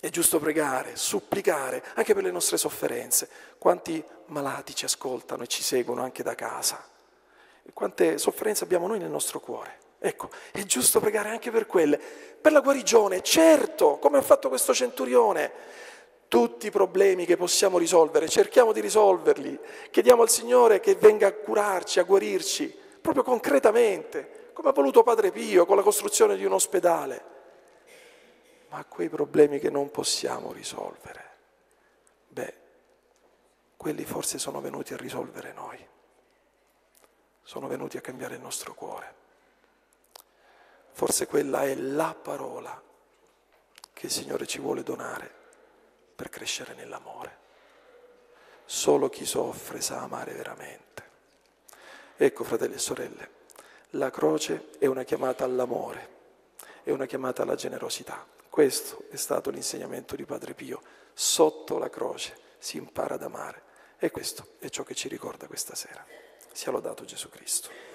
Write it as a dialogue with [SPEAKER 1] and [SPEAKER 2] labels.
[SPEAKER 1] È giusto pregare, supplicare, anche per le nostre sofferenze. Quanti malati ci ascoltano e ci seguono anche da casa? Quante sofferenze abbiamo noi nel nostro cuore? Ecco, è giusto pregare anche per quelle. Per la guarigione, certo, come ha fatto questo centurione. Tutti i problemi che possiamo risolvere, cerchiamo di risolverli. Chiediamo al Signore che venga a curarci, a guarirci, proprio concretamente, come ha voluto Padre Pio con la costruzione di un ospedale ma quei problemi che non possiamo risolvere, beh, quelli forse sono venuti a risolvere noi, sono venuti a cambiare il nostro cuore. Forse quella è la parola che il Signore ci vuole donare per crescere nell'amore. Solo chi soffre sa amare veramente. Ecco, fratelli e sorelle, la croce è una chiamata all'amore, è una chiamata alla generosità. Questo è stato l'insegnamento di Padre Pio. Sotto la croce si impara ad amare. E questo è ciò che ci ricorda questa sera. Sia lodato Gesù Cristo.